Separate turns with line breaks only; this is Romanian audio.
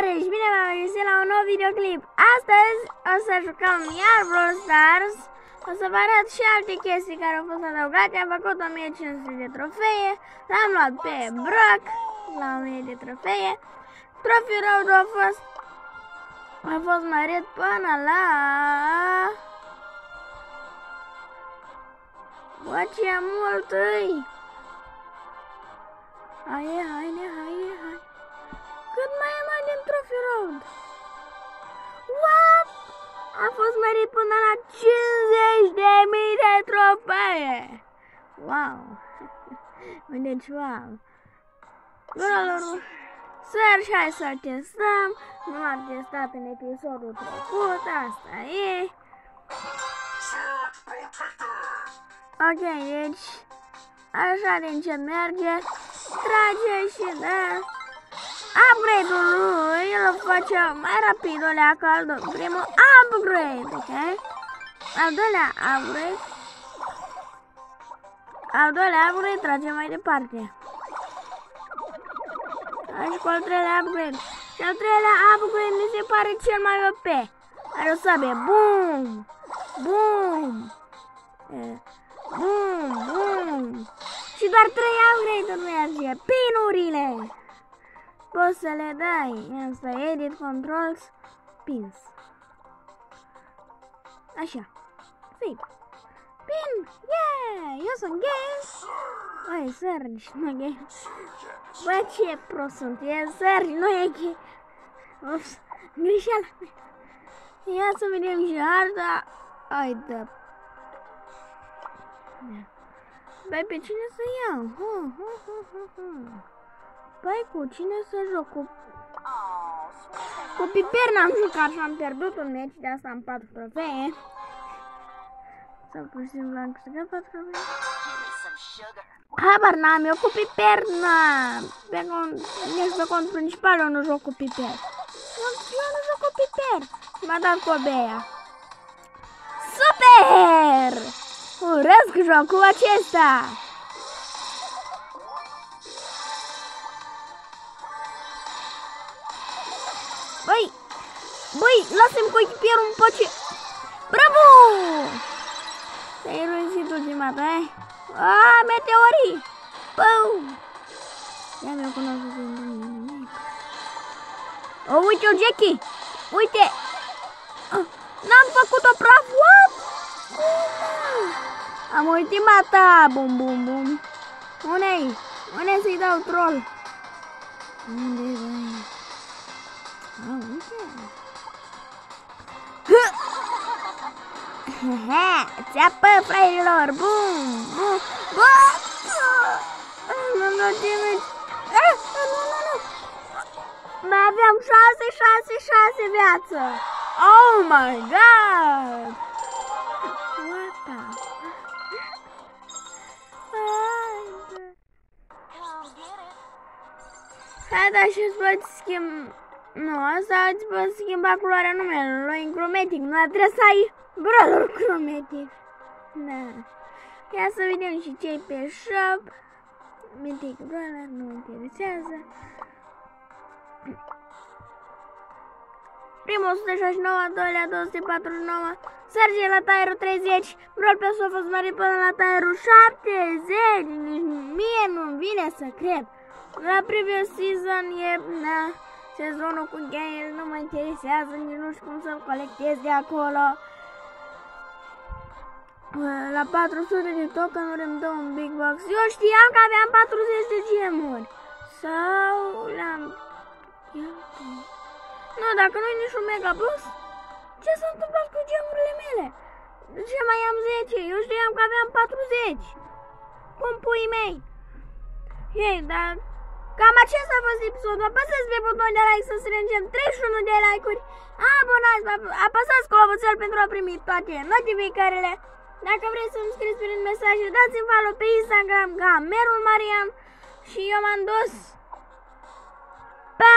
Salutare și bine v-am regăsit la un nou videoclip. Astăzi o să jucăm iar Brawl Stars. O să vă arăt și alte chestii care au fost adăugate. Am făcut 1500 de trofee. L-am luat pe Brock la 1000 de trofee. Trofeul road a fost a fost mărit până la... Bă, ce mult îi! Haide, haide, haide, haide. Cât mai e mai din Trophy Road? What? A fost mărit până la 50 de mii de trofee. Wow. Deci, wow. Lor, Săr și hai să testăm. Nu am testat în episodul trecut, asta e. Ok, deci așa de încet merge. Trage și da. Upgrade-ul lui îl face mai rapid, o lea caldă. Primul upgrade, ok? Al doilea upgrade. Al doilea upgrade trage mai departe. Aici cu al treilea upgrade. Și al treilea upgrade mi se pare cel mai OP. Are o sabie. Bum! Bum! Bum! Bum! Și doar trei upgrade-uri merge. Pinurile! Poți să le dai. Asta, edit, controls, pins. Așa. Fake. Pin! Yeah! Eu sunt gay! Oi, Sergi, nu e gay. Bă, ce prost sunt. E Sergi, nu e gay. Ups, greșeală. Ia să vedem și harta. Ai, da. Băi, pe cine să iau? Huh, huh, huh, huh, huh. Păi, cu cine să joc? Cu, cu Piper n-am jucat și am pierdut un meci, de asta am 4 trofee. Sau pur și simplu am câștigat 4 trofee. Habar n-am, eu cu Piper n-am. Pe cont, nici pe cont principal eu nu joc cu Piper. Eu, eu nu joc cu Piper. M-a dat cu Obea. Super! Urăsc jocul acesta! Băi! Băi, lasă-mi cu echipierul în pace! Bravo! Te-ai ruinit ultima ta, eh? Ah, meteorii! Pău! Ia mi-o cunoscut nimic. O, uite-o, Jackie! Uite! Ah, N-am făcut-o praf, what? Am ultimata! Bum, bum, bum! Unde-i? Unde să-i dau troll? Unde vai? Ah, uite! Țeapă, fraierilor! Bum! Bum! Bum! Nu, nu, nu, ah, nu, nu, nu! Mai aveam șase, șase, șase viață! Oh my god! What the? Hai, da, și îți poți schimba... Nu, asta îți poți schimba culoarea numelui în cromatic. Nu trebuie să ai brawler cromatic. Da. Ia să vedem și ce pe shop. Mythic brawler, nu mă interesează. Primul 169, al doilea 249, Serge la tire 30, Brawl Pass a fost mare până la tire 70, nici mie nu vine să cred. La previous season e, na, sezonul cu games nu mă interesează, nici nu știu cum să-l colectez de acolo. La 400 de tokenuri îmi dă un big box. Eu știam că aveam 40 de gemuri. Sau l-am... Nu, dacă nu e niciun mega plus, ce s-a întâmplat cu gemurile mele? De ce mai am 10? Eu știam că aveam 40. Cum pui mei? Hei, dar cam acesta a fost episodul. Apăsați pe butonul de like să strângem 31 de like-uri. Abonați, apăsați clopoțel pentru a primi toate notificările. Dacă vreți să-mi scrieți prin mesaje, dați-mi follow pe Instagram ca Merul Marian și eu m-am dus. Pa!